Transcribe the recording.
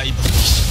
刃の騎士